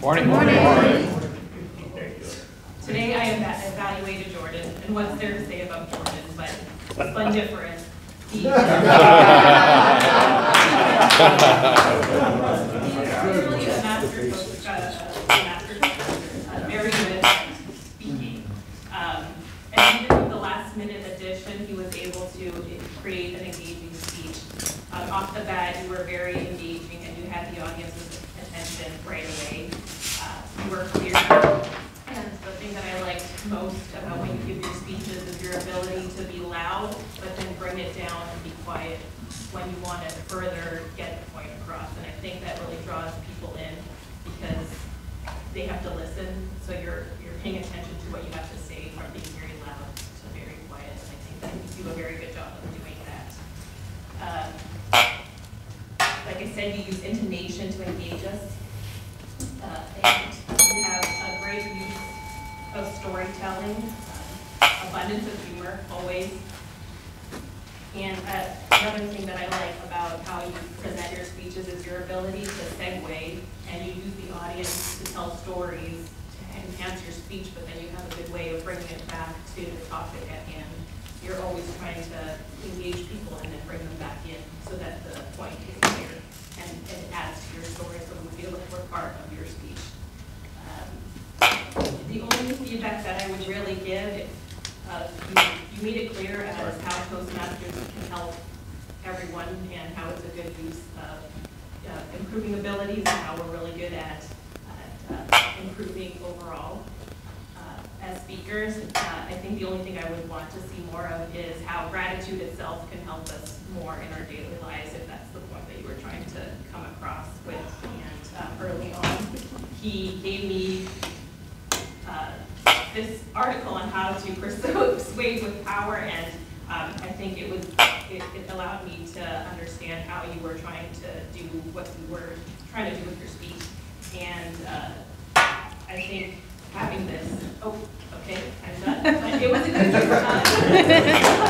Morning. Morning. Morning. Today I evaluated Jordan, and what's there to say about Jordan, but splendiferous. Deep. Uh, uh, very good speaking. Um, and even with the last minute addition, he was able to create an engaging speech. Um, off the bat, you were very engaging and you had the audience most about when you give your speeches is your ability to be loud, but then bring it down and be quiet when you want to further get the point across. And I think that really draws people in because they have to listen, so you're, you're paying attention to what you have to say from being very loud to very quiet. And I think that you do a very good job of doing that. Um, Like I said, you use intonation to engage us. Uh, And you have a great use of storytelling, um, abundance of humor, always. And uh, the other thing that I like about how you present your speeches is your ability to segue, and you use the audience to tell stories to enhance your speech, but then you have a good way of bringing it back to the topic at hand. You're always trying to engage people and then bring them back in so that the point is clear and and it adds to your story so we feel like we're part of your speech. Um, The only feedback that I would really give, uh, you, you made it clear as how Toastmasters can help everyone and how it's a good use of uh, improving abilities and how we're really good at, at uh, improving overall. Uh, As speakers, uh, I think the only thing I would want to see more of is how gratitude itself can help us more in our daily lives, if that's the point that you were trying to come across with. And uh, early on, he gave me this article on how to persuade with power, and um, I think it was, it it allowed me to understand how you were trying to do what you were trying to do with your speech. And uh, I think having this, oh, okay, I'm done. It was a good